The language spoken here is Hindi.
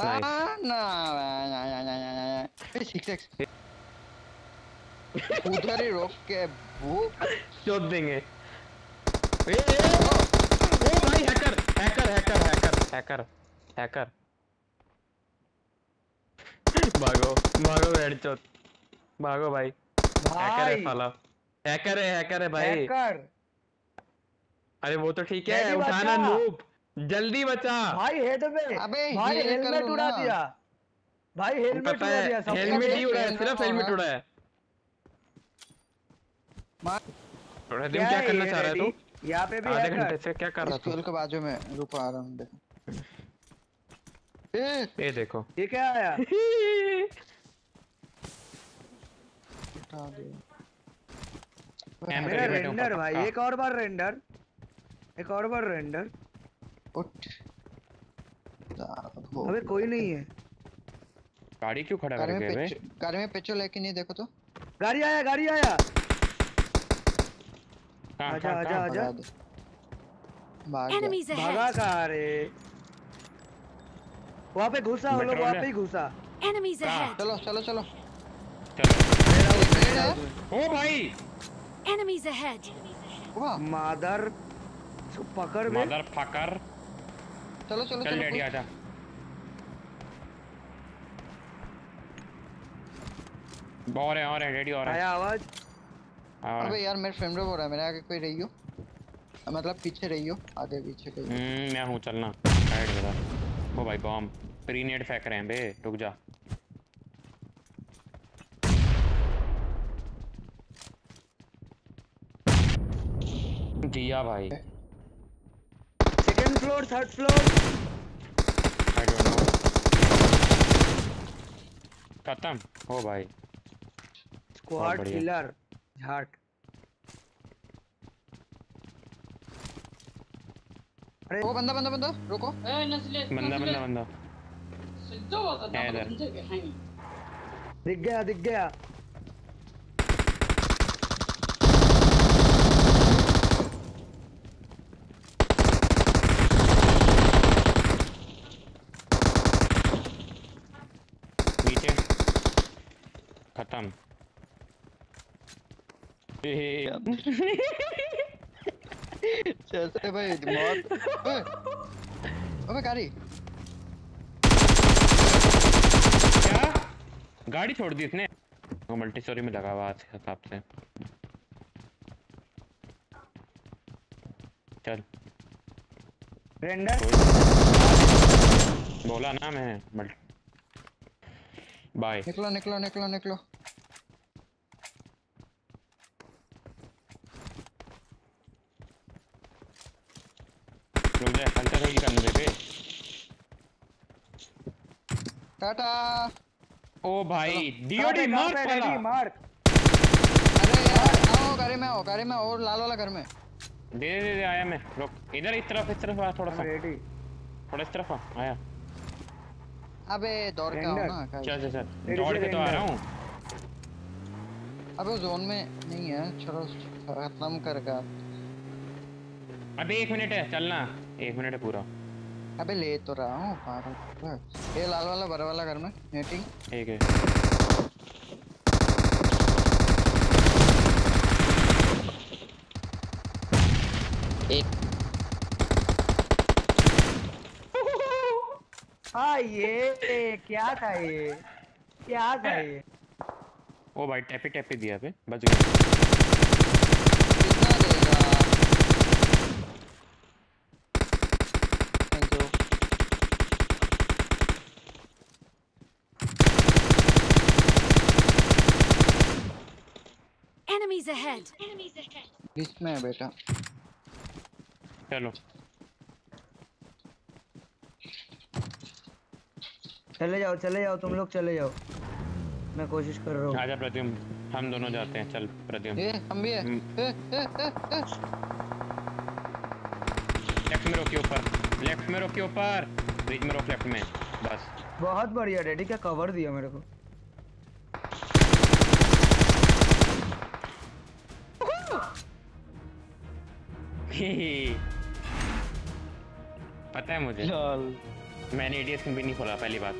right. Nice. Ah, no, nah, nah, nah, hey, six, six. उधर ही रोक के वो चोद देंगे ए, ए, ओ, ओ भाई hacker hacker hacker hacker hacker hacker भागो भागो हेडशॉट भागो भाई हैकर है साला हैकर है हैकर है भाई। हैकर अरे वो तो ठीक है उठाना। नूब जल्दी बचा भाई हेड में अबे, भाई हेलमेट उड़ा दिया। भाई हेलमेट उड़ा दिया सबका हेलमेट ही उड़ा है सिर्फ़ हेलमेट उड़ा है। मार। थोड़ा दिन क्या करना चाह रहा है तू? यहाँ पे भी आधे घंटे से क्या कर रहा स्कूल के बाजू में रुको आ रहा हूँ देखो। ए ये देखो। ये क्या आया? उठा दिया। मेरा रेंडर भाई एक और बार रेंडर एक और बार रेंडर उठ अबे कोई नहीं है। गाड़ी क्यों खड़ा कर गए बे गाड़ी में पेट्रोल है कि नहीं देखो तो। गाड़ी आया गाड़ी आया। आजा, आजा, आजा। भगा कहाँ रे? वहाँ पे घुसा वो लोग वहाँ पे ही घुसा। चलो चलो चलो। चलो। ओ भाई! Enemies ahead! वाह। मादर पकड़ बे मदर फकर चलो चलो चल डैडी। आजा। और है और है डैडी और है। आया आवाज़? और अबे है। यार मेरे फ्रेंड हो रहा है मेरे आगे कोई रही हो? मतलब पीछे रही हो? आगे पीछे कहीं हम्म मैं हूँ चलना। साइड बता ओ भाई बॉम्ब ग्रेनेड फेंक रहे हैं बे रुक जा। दिया भाई। Second floor third floor I don't know खत्म। ओ भाई। स्क्वाड किलर झाट अरे ओ बंदा बंदा बंदा रुको। ए नसले बंदा बंदा बंदा। है इधर। दिख गया दिख गया। ए, जैसे भाई मौत ओए अबे गाड़ी क्या? गाड़ी छोड़ दी इसने। वो मल्टी स्टोरी में लगा हुआ के हिसाब से। चल। रेंडर बोला ना मैं मल्टी बाय निकलो निकलो निकलो निकलो रुक जा हल्का सा ही करने दे टाटा ओ भाई डीओडी पे, कहाँ मार पे, रेडी मार्क अरे यार आओ गाड़ी में आओ गाड़ी में और लाल वाला घर में। दे दे दे आया मैं। रुक इधर इस तरफ़ इस तरफ़ आ थोड़ा सा। रेडी थोड़ा इस तरफ़ आ आया। अबे दौड़ के आओ ना चल चल चल। दौड़ के तो आ रहा हूँ। अबे जोन में नहीं है चलो खत्म कर का। अबे एक मिनट है चलना एक मिनट है पूरा। अबे ले तो रहा हूँ भारत ये लाल वाला बड़ा वाला घर में नेटिंग ठीक है। हाँ ये क्या था ये? क्या था ये? ओ भाई टैपी टैपी दिया पे बच गया। कितना देगा? Thank you Enemies ahead! बीच में है बेटा। चलो। चले जाओ चले जाओ तुम लोग चले जाओ। मैं कोशिश कर रहा हूँ। आजा प्रद्युम हम दोनों जाते हैं चल प्रद्युम। ये हम भी है। हम्म। ए, ए, ए, ए। लेफ़्ट में रोकिए ऊपर लेफ़्ट में रोकिए ऊपर। बीच में रोक लेफ़्ट में बस। बहुत बढ़िया डैडी क्या कवर दिया मेरे को? पता है मुझे? मैंने ए भी नहीं खोला पहली बात।